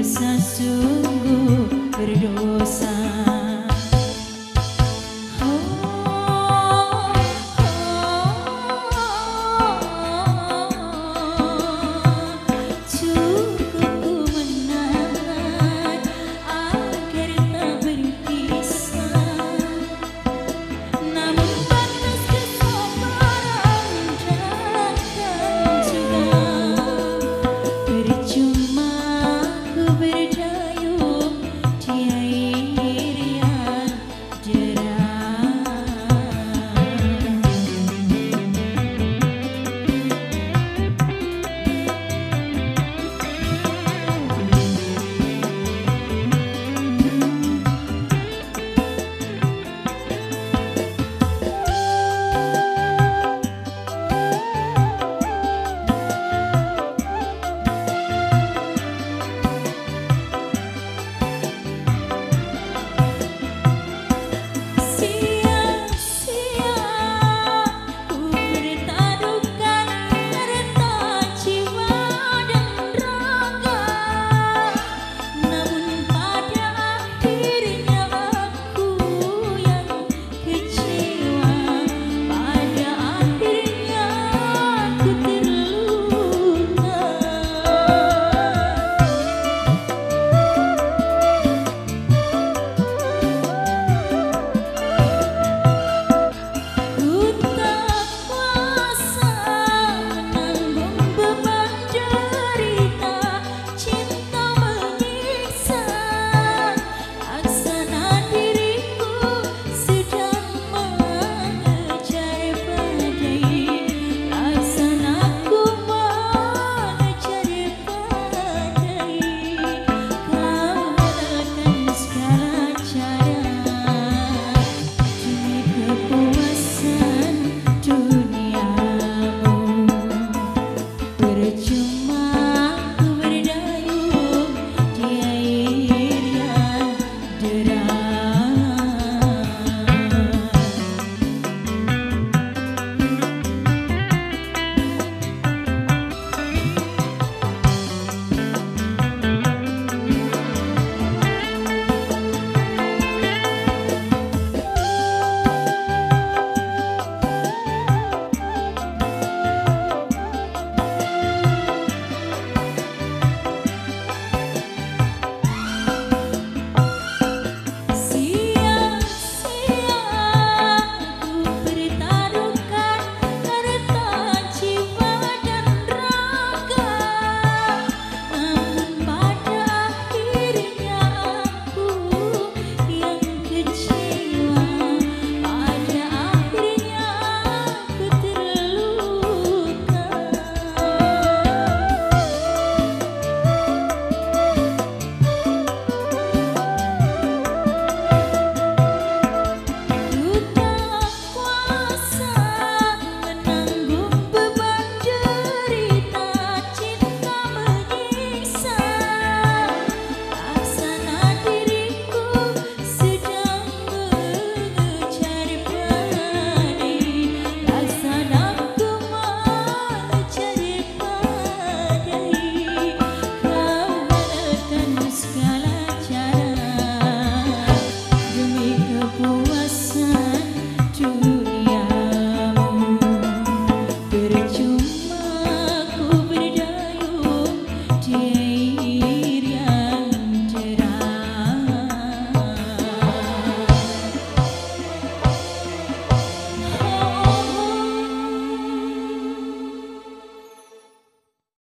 Sesungguh berdosa.